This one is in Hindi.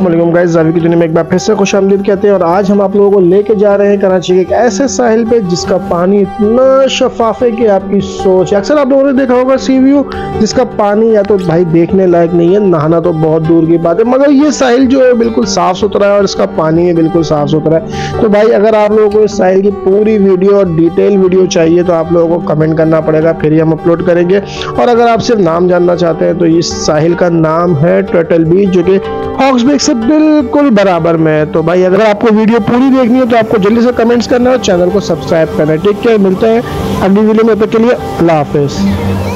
असलम गाइस जावी की दुनिया में एक बार फिर से खुश आमदीद कहते हैं और आज हम आप लोगों को लेके जा रहे हैं कराची के एक ऐसे साहिल पे जिसका पानी इतना शफाफ है कि आपकी सोच अक्सर आप लोगों ने देखा होगा सी व्यू जिसका पानी या तो भाई देखने लायक नहीं है, नहाना तो बहुत दूर की बात है, मगर ये साहिल जो है बिल्कुल साफ़ सुथरा है और इसका पानी है बिल्कुल साफ़ सुथरा है। तो भाई अगर आप लोगों को इस साहिल की पूरी वीडियो और डिटेल वीडियो चाहिए तो आप लोगों को कमेंट करना पड़ेगा, फिर ही हम अपलोड करेंगे। और अगर आप सिर्फ़ नाम जानना चाहते हैं तो इस साहिल का नाम है टर्टल बीच जो कि हॉक्सबेक से बिल्कुल बराबर में है। तो भाई अगर आपको वीडियो पूरी देखनी है तो आपको जल्दी से कमेंट्स करना है और चैनल को सब्सक्राइब करना है। ठीक है, मिलते हैं अगली वीडियो में तक के लिए अल्लाह हाफिज़।